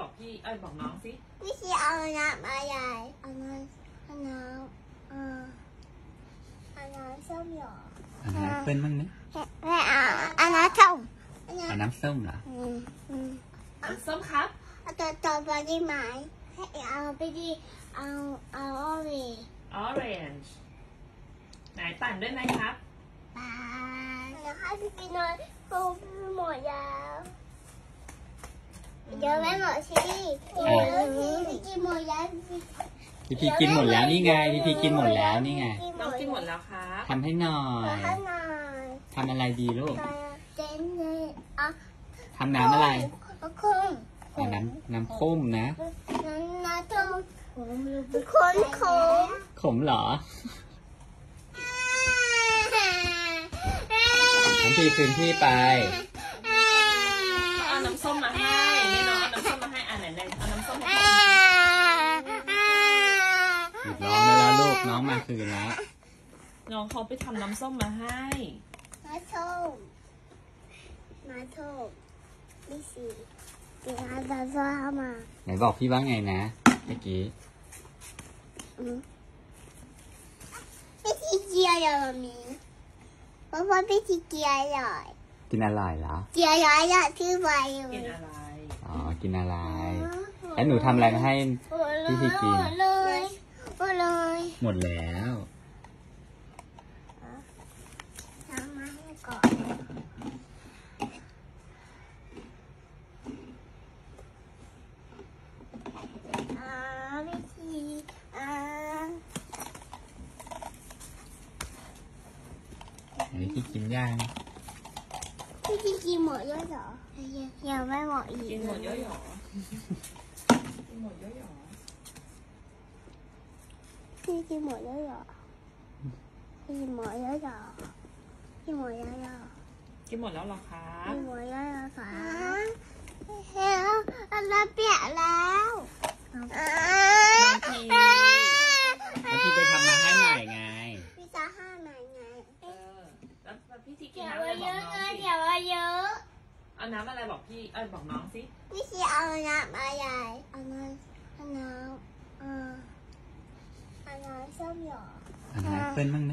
บอกพี่เอ้ยบอกน้องสิพี่ชีเอาน้ำอะไรเอาน้ำเอาน้ำเออเอาน้ำส้มหรอเอาน้ำเปิ้ลบ้างไหมไม่เอาเอาน้ำส้มเอาน้ำส้มเหรออืมอืมน้ำส้มครับเอาตัวต่อไปได้ไหมให้เอาไปดีเอาเอาออเรน orange ไหนปั่นด้วยไหมครับบายแล้วให้พี่กินนอนคงหมดแล้ว เดี๋ยวไม่หมดสิเดี๋ยวพี่กินหมดแล้วพี่พี่พีกินหมดแล้วนี่ไงพี่พีกินหมดแล้วนี่ไงน้องกินหมดแล้วครับทำให้หน่อขอยให้หน่อยทำอะไรดีลูกเจนเลยอะทำน้ำอะไรคุ้มเอาน้ำน้ำข้มนะ น้ำน้ำต้มคุ้มคุ้ม ขมเหรอน้ำพีคืนที่ไป เอาน้ำส้มมาให้นี่น้องเอาน้ำส้มมาให้อ่านไหนๆเอาน้ำส้มให้ หยุดร้องได้แล้วลูก น้องมาคืนแล้วน้องเขาไปทำน้ำส้มมาให้น้ำส้มน้ำส้มนี่สิเดี๋ยวเราจะซ่ามาไหนบอกพี่ว่าไงนะเมื่อกี้พี่ทีเกียร์อย่างนี้เพราะว่าพี่ทีเกียร์อร่อยกินอร่อยเหรอเกียร์อร่อยที่ไปอยู่กินอะไรอ๋อกินอะไรแล้วหนูทำอะไรมาให้พี่ทีกินหมดเลย หมดเลย หมดแล้วทำมาให้ก่อนอ่าวิธีอ่าอันนี้พี่กินย่างวิธีกินหมดแล้วเหรอยังไม่หมดอีกกินหมดเยอะหรอกินหมดเยอะหรอ พี่กินหมดแล้วเหรอพี่กินหมดแล้วเหรอกินหมดแล้วเหรอกินหมดแล้วเหรอครับกินหมดแล้วเหรอคะเฮ้ยเราเปียกแล้วน้องพีแล้วพี่ไปทำมาให้ใหม่ไง พี่จะห้าไหนไงเออแล้วแล้วพี่ทีกินเดี๋ยวน้ำอะไรว่าบเยอกอะน้องนะสิเดี๋ยวว่าเยอะเอาน้ำอะไรบอกพี่เอ้ยบอกน้องสิ พี่ชีเอาน้ำอะไรเอาน้ำเอาน้ำเออเอาน้ำส้มหร อเอาน้ำเปิ้ลบ้างไหม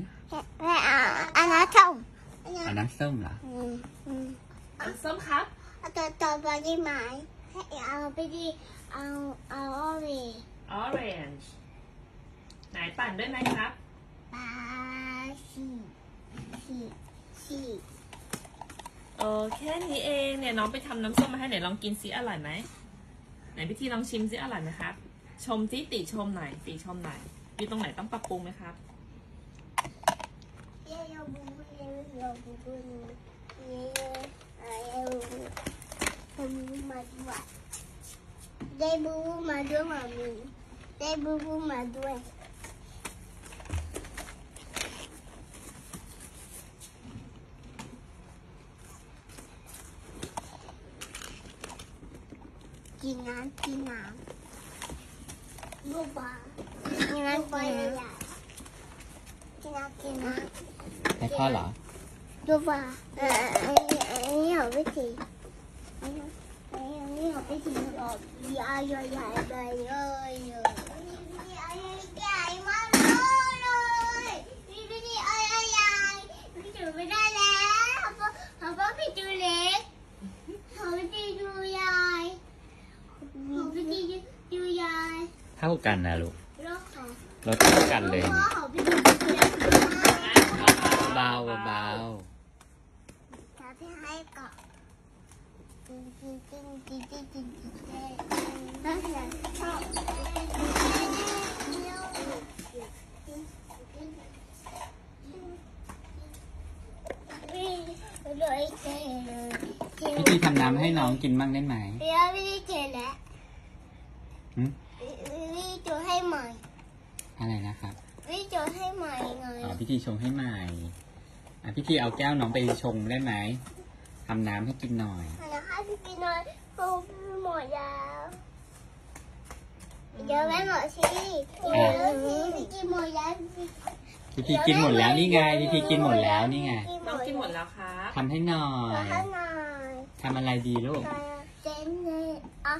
ไม่เอาเอาน้ำส้มเอาน้ำส้มเหรออืมอืมน้ำส้มครับเอาตัวต่อไปได้ไหมให้เอาไปดีเอาเอาออเรน orange ไหนปั่นด้วยไหมครับปลาสีสีสีเออแค่นี้เองเนี่ยน้องไปทำน้ำส้มมาให้ไหนลองกินซิอร่อยไหมไหนพี่ทีลองชิมซิอร่อยไหมครับ ชมซิติชมหน่อยติชมหน่อยมีตรงไหนต้องปรับปรุงไหมครับ เยอะเยอะบุ้งเยอะเยอะบุ้งเยอะเยอะเยอะเยอะบุ้งมาด้วยได้บุ้งมา ด้วยมามีได้บุ้งมาด้วยกินน้ำกินน้ำลูกบากินน้ำกินน้ำกินน้ำกินน้ำให้พ่อเหรอดูว่าเอออันนี้อันนี้หอวิธีอันนี้อันนี้อันนี้หอวิธีออกใหญ่ใหญ่ใหญ่ใหญ่เลยใหญ่มากเลยพี่พี่ที่อะไรใหญ่พี่จูไม่ได้แล้วเพราะเพราะพี่จูเล็กหอวิธีดูใหญ่หอวิธีดูใหญ่เท่ากันนะลูกโลกของรสเท่ากันเลยเพราะหอวิธีดูเล็กมากเบาเบาถ้าพี่ให้ก่อน จริงจริงจริงจริงจริงจริงจริงน่าจะชอบเลยเจเลยพี่ทีทำน้ำให้น้องกินบ้างได้ไหมเดี๋ยวพี่เจแล้วหืมพี่จูให้ใหม่ อะไรนะครับพี่จูให้ใหม่ไงอ๋อพี่ทีชงให้ใหม่อะพี่ทีเอาแก้วน้องไปชงได้ไหม ทำน้ำให้กินหน่อยแล้วให้พี่กินนอนคงหมดแล้วเดี๋ยวไม่หมดสิเดี๋ยวพี่กินหมดแล้วพี่ทีกินหมดแล้วนี่ไงพี่ทีกินหมดแล้วนี่ไงน้องกินหมดแล้วครับทำให้หน่อขอยให้หน่อยทำอะไรดีลูกเจนเลยอะ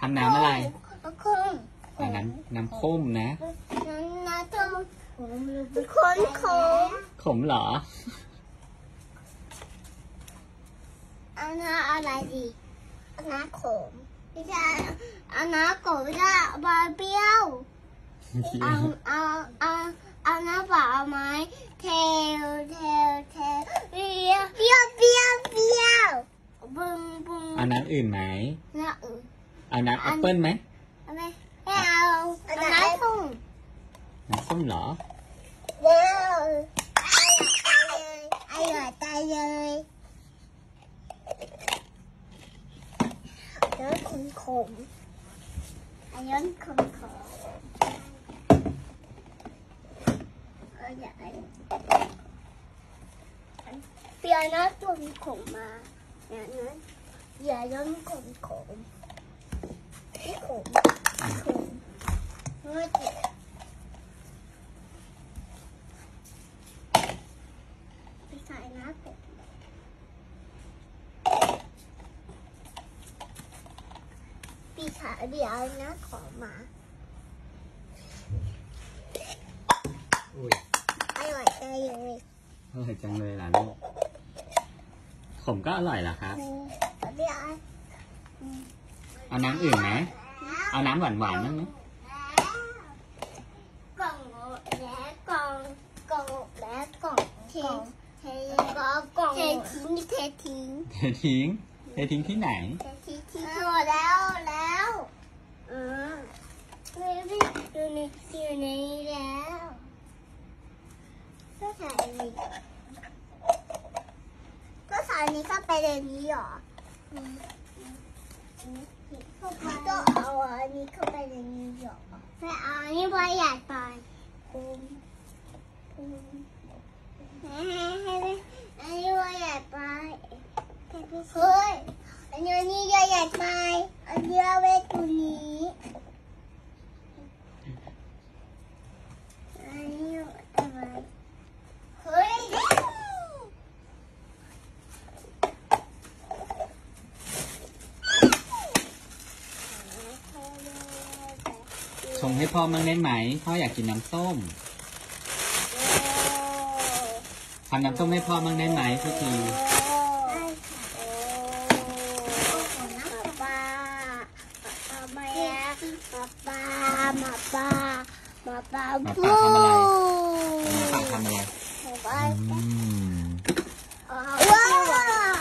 ทำน้ำอะไรคุ้มอ่าน้ำน้ำข้มนะน้ำน้ำต้มคนขมขมเหรอ เอาน้ำอะไรดีเอาน้ำขมไม่ใช่เอาน้ำขมไม่ได้เอาบาเปรี้ยวเอาเอาเอาเอาน้ำเปล่าไหมเทลเทลเทลเปรี้ยวเปรี้ยวเปรี้ยวเปรี้ยวบึ้งบึ้งเอาน้ำอื่นไหมน้ำอื่นเอาน้ำแอปเปิ้ลไหมเอาไหมไม่เอาเอาน้ำส้มน้ำส้มเหรอเร็วอร่อยตายเลยอร่อยตายเลย ยอนขมขมอันย้อนขมขมเอออย่าเปลี่ยนน้ำตุ่มขมมาอย่างนั้นอย่าย้อนขมขมที่ขมขมเมื่อกี้ไปใส่น้ำผม ปีขาเดียวนะขอมา อุ้ยอร่อยจังเลยอร่อยจังเลยล่ะลูกขมก็อร่อยเหรอครับอืมเดี๋ยวเอาน้ำอื่นไหมเอาน้ำหวานหวานๆบ้างไหมกล่องและกล่องกล่องและกล่องเทเทก็กล่องเททิ้งเททิ้งเททิ้งเททิ้งที่ไหนเททิ้งทิ้งหมดแล้วแล้วอืม ไม่อยู่ในอยู่ในนี้แล้วก็ใส่อันนี้ก็ใส่อันนี้เข้าไปในนี้หรอก็เอาอันนี้เข้าไปในนี้หรอไม่เอาอันนี้เพระอยากไปคุมคุมให้ให้อันนี้เพราะอยากไปเฮ้ยอันนี้อันนี้อยากไปอันนี้เอาไว้ตรงนี้นี้เอาไว้เฮ้ย ชง ให้พ่อมั่งได้ไหม พ่ออยากกินน้ำส้มทำน้ำส้มให้พ่อมั่งได้ไหมพี่ทีป้าป้าป้ามาป้ามาป้ามาป้าหมาป่าทำอะไร มาป้า อืม ว้าวว้าว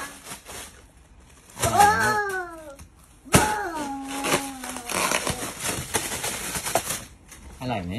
อร่อยไหม